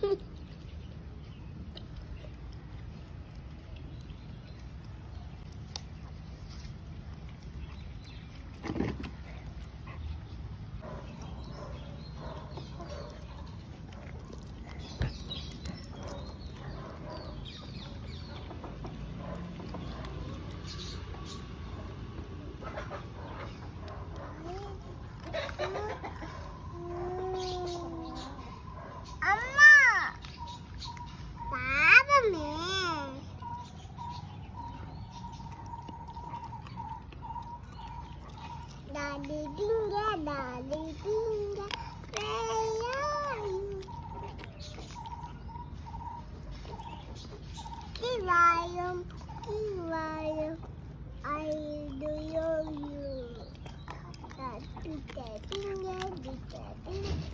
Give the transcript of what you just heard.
哼 Daddy Dinga, Daddy Dinga, where are you? Kivayum, Kivayum, I do you. Daddy Dinga, Dinga, Dinga.